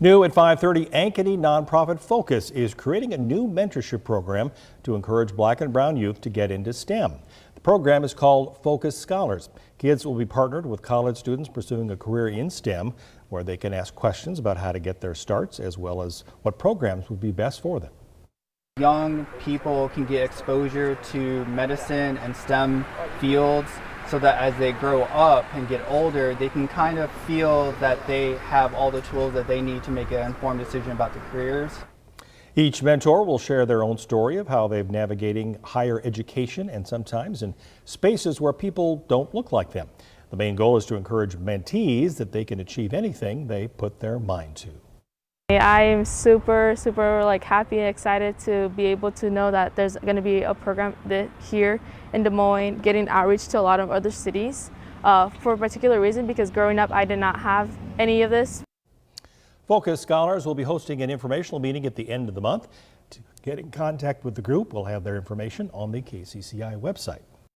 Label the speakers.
Speaker 1: New at 5:30, Ankeny nonprofit FOCUSS is creating a new mentorship program to encourage black and brown youth to get into STEM. The program is called FOCUSS Scholars. Kids will be partnered with college students pursuing a career in STEM where they can ask questions about how to get their starts as well as what programs would be best for them.
Speaker 2: Young people can get exposure to medicine and STEM fields so that as they grow up and get older, they can kind of feel that they have all the tools that they need to make an informed decision about their careers.
Speaker 1: Each mentor will share their own story of how they've navigating higher education and sometimes in spaces where people don't look like them. The main goal is to encourage mentees that they can achieve anything they put their mind to.
Speaker 3: I'm super, super like happy and excited to be able to know that there's going to be a program here in Des Moines, getting outreach to a lot of other cities uh, for a particular reason because growing up I did not have any of this.
Speaker 1: FOCUSS Scholars will be hosting an informational meeting at the end of the month. To get in contact with the group, we'll have their information on the KCCI website.